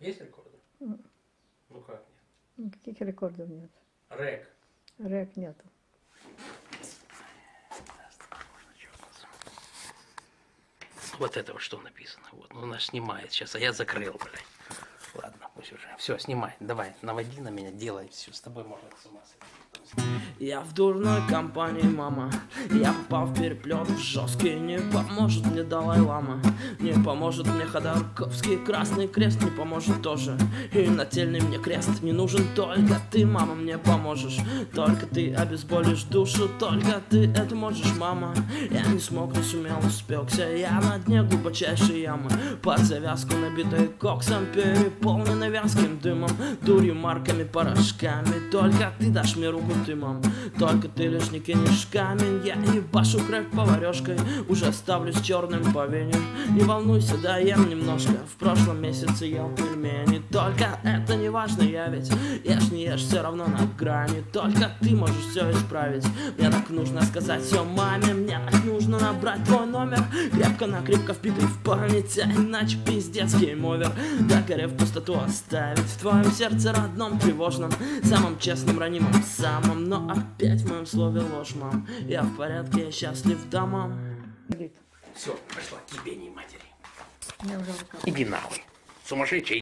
Есть рекорды? Ну как нет? Никаких рекордов нет. Рек. Рек нету. Вот это вот что написано. Вот. Ну, наш снимает сейчас, а я закрыл, блядь. Ладно, пусть уже. Все, снимай. Давай, наводи на меня, делай все. С тобой можно с ума сойти. Я в дурной компании, мама. Я попал в переплет в жесткий. Не поможет мне Далай-Лама. Не поможет мне Ходорковский. Красный крест не поможет тоже. И нательный мне крест не нужен. Только ты, мама, мне поможешь. Только ты обезболишь душу. Только ты это можешь, мама. Я не смог, не сумел, успекся Я на дне глубочайшей ямы. Под завязку набитой коксом Переполненной вязким дымом. Дурью, марками, порошками. Только ты дашь мне руку, ты, мам Только ты лишь не кинешь камень Я ебашу кровь поварешкой Уже ставлюсь черным по вене. Не волнуйся, да ем немножко В прошлом месяце ел пельмени. Только это не важно, я ведь Ешь, не ешь, все равно на грани. Только ты можешь все исправить. Мне так нужно сказать все маме Мне так нужно набрать твой номер. Крепко-накрепко вбитый в память а Иначе пиздец game over Догорев пустоту оставить В твоем сердце родном, тревожном Самом честном, ранимом, самом Но опять в моем слове ложь, мам Я в порядке, я счастлив, да, мам Говорит, Все, пошла к матери. мне уже рука. Иди нахуй. Сумасшедший.